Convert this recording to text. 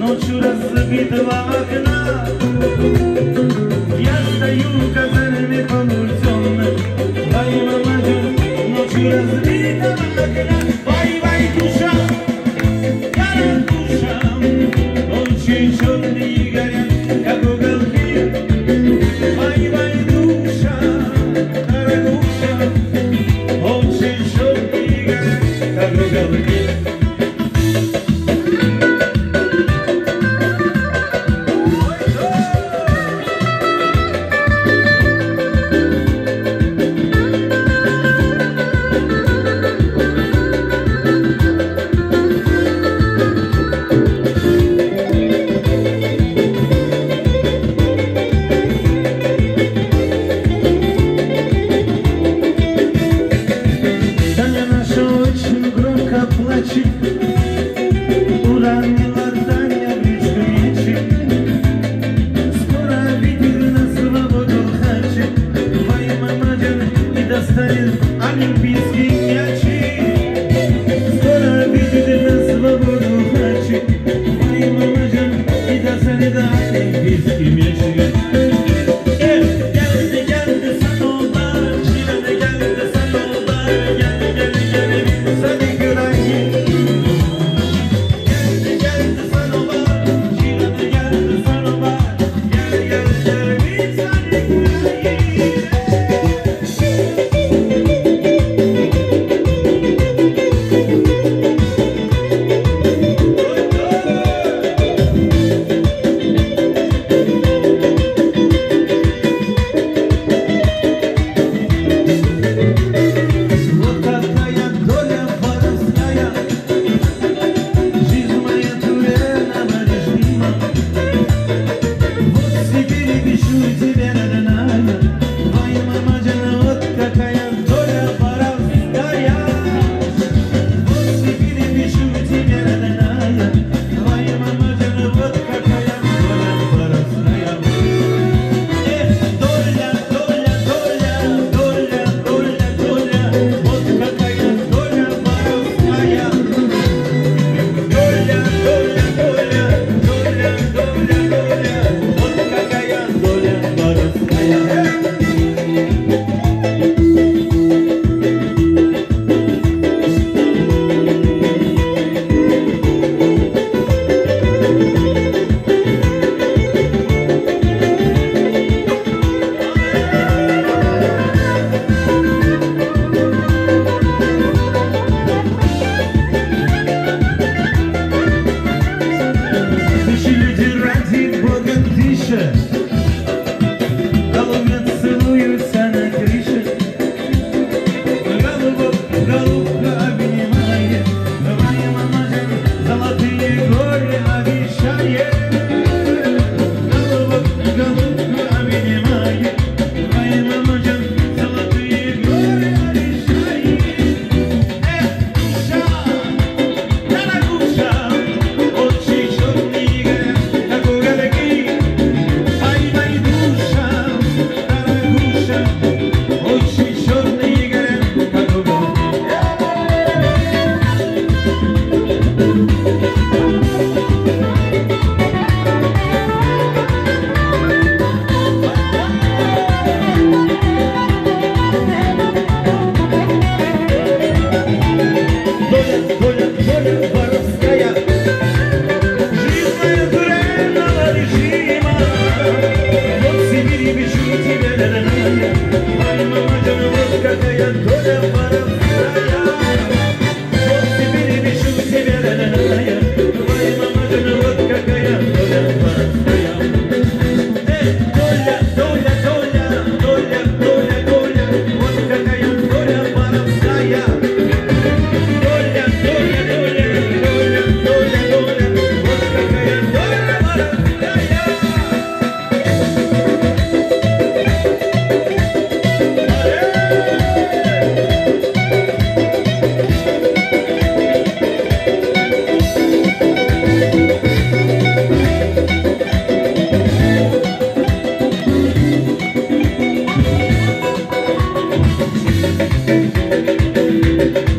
Ночью разбит в окна Yeah, yeah, yeah. thank you